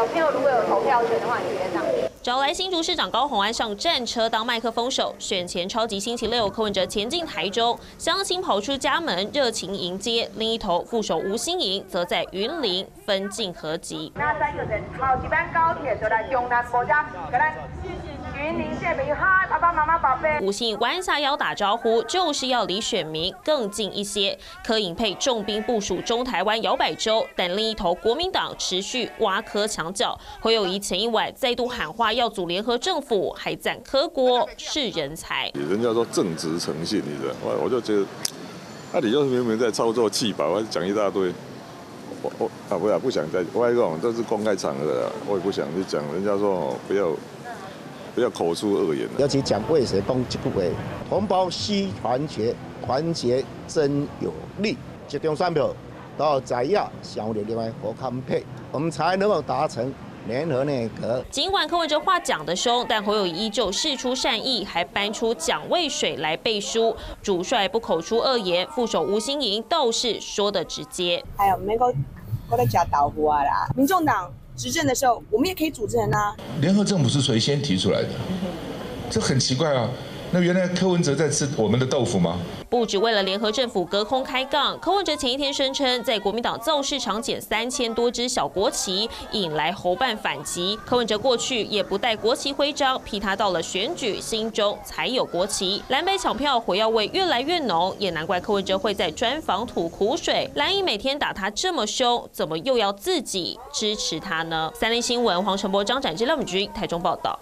小朋友如果有投票权的话，你直接上。找来新竹市长高虹安上战车当麦克风手，选前超级星期六，柯文哲前进台中，乡亲跑出家门热情迎接。另一头副手吴新颖则在云林分进合集。那三个人跑几班高铁就来中南国家，可能云林县民嗨，爸爸妈妈宝贝。吴新颖弯下腰打招呼，就是要离选民更近一些。柯颖配重兵部署中台湾摇摆州，但另一头国民党持续挖柯墙角。侯友谊前一晚再度喊话。要组联合政府，还赞柯国是人才。人家说正直诚信，你知道？我我就觉得，那你就是明明在操作气吧？我讲一大堆，我我啊不要不想再歪这种，这是公开场合的，我也不想去讲。人家说不要不要口出恶言。尤其讲为谁攻击不为，同胞需团结，团结真有力。集中选票到在亚小的另外和康配，我们才能够达成。联合内阁。尽管柯文哲话讲得凶，但侯友谊依旧释出善意，还搬出蒋渭水来背书。主帅不口出恶言，副手吴新盈倒是说的直接。还有没够我在加豆腐啊啦！民众党执政的时候，我们也可以组成啊。联合政府是谁先提出来的？这很奇怪啊。那原来柯文哲在吃我们的豆腐吗？不止为了联合政府隔空开杠，柯文哲前一天声称在国民党造市场捡三千多只小国旗，引来侯办反击。柯文哲过去也不带国旗徽章，批他到了选举心中才有国旗。蓝北抢票火药味越来越浓，也难怪柯文哲会在专访吐苦水。蓝营每天打他这么凶，怎么又要自己支持他呢？三立新闻黄成波、张展之、廖敏君台中报道。